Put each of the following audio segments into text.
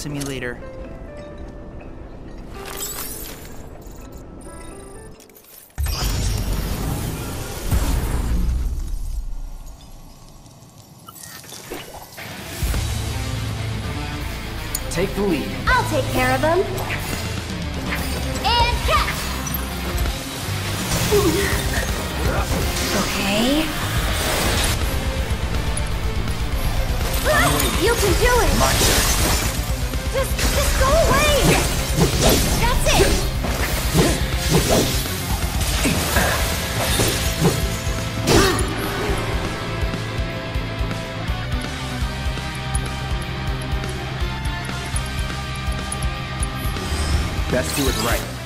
simulator. Take the lead. I'll take care of them. And catch! Okay. You can do it! My turn. Just, just go away! That's it! Best do it right.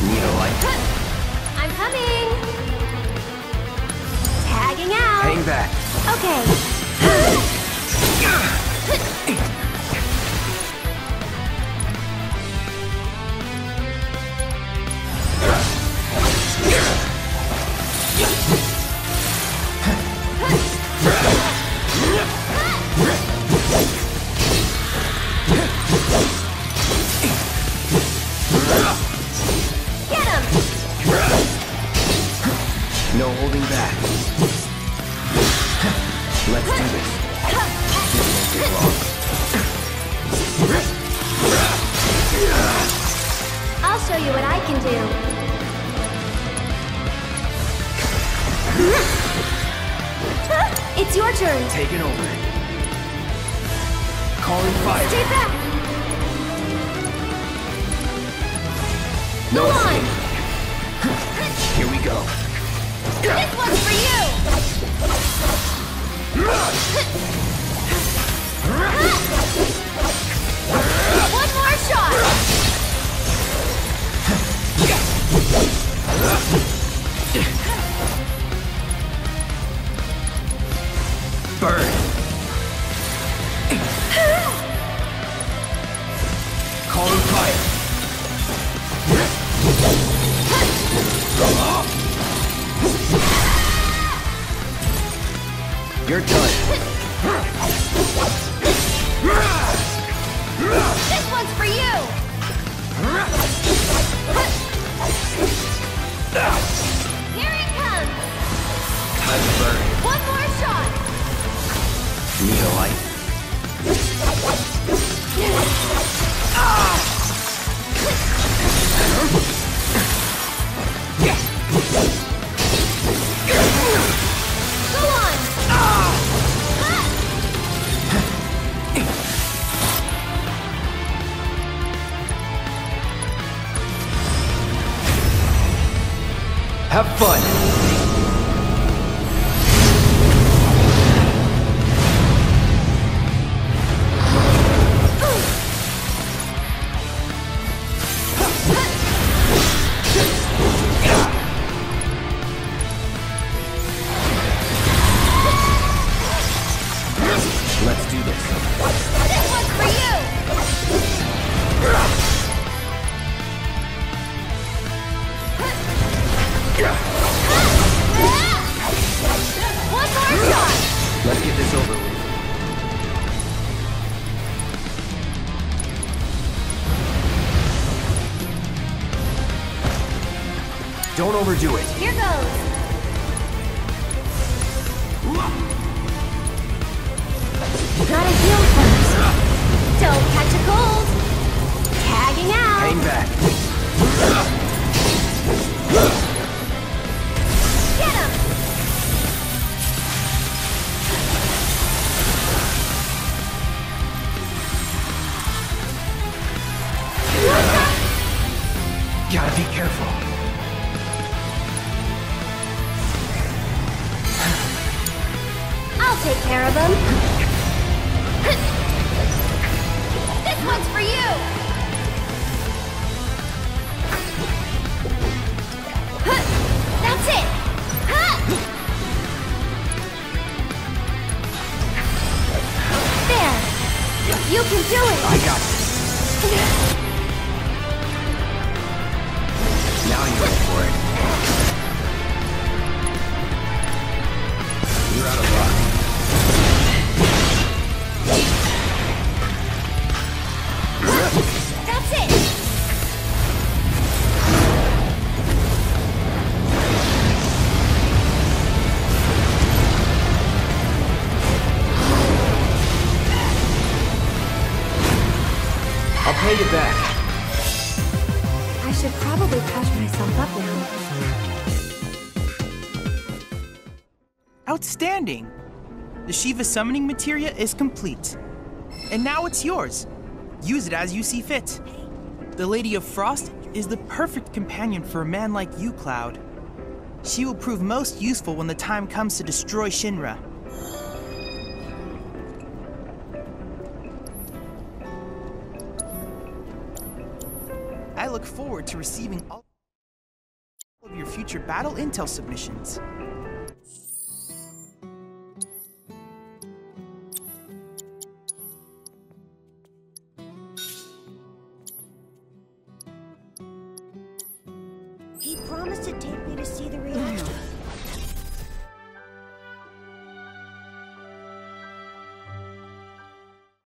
I'm coming! Tagging out! Hang back. Okay. I'll show you what I can do. It's your turn. Taking over. Calling fire. Stay back. No Go on. Here we go. This one's for you. One more shot. Burn. Fire. You're done. One's for you. Here it comes. Time to burn. One more shot. Need a light? Have fun. Don't overdo it. Here goes. I'll take care of them. This one's for you. That's it. There. You can doing? I got this. I'll pay you back. I should probably patch myself up now. Outstanding! The Shiva summoning materia is complete. And now it's yours. Use it as you see fit. The Lady of Frost is the perfect companion for a man like you, Cloud. She will prove most useful when the time comes to destroy Shinra. I look forward to receiving all of your future battle intel submissions. He promised to take me to see the reactor.